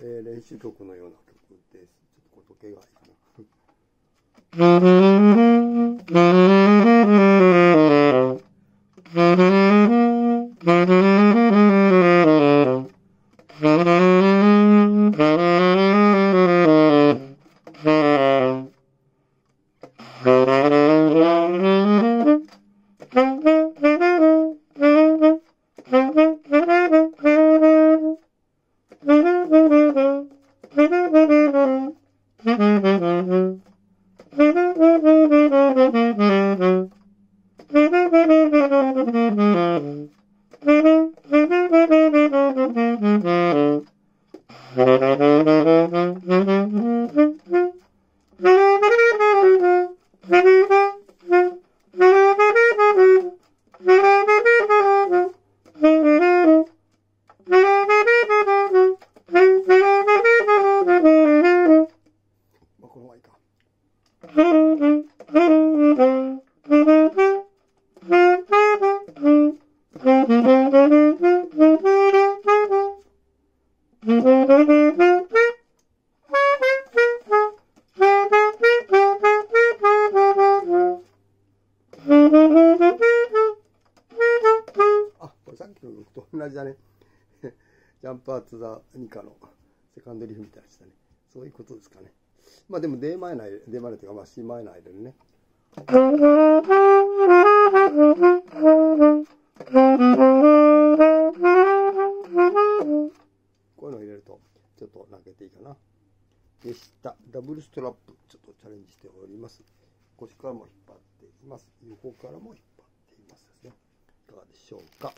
えー練習曲のような曲です。ちょっとこれ時計がいいかな。ま の曲と同じだね。ジャンプアーツ・ザ・ニカのセカンドリフみたいなやつだね。そういうことですかね。まあでも D マイナー、D マイナーというか、まあ C マイナーでね。こういうのを入れると、ちょっと泣けていいかな。でした。ダブルストラップ、ちょっとチャレンジしております。腰からも引っ張っています。横からも引っ張っていますですね。いかがでしょうか。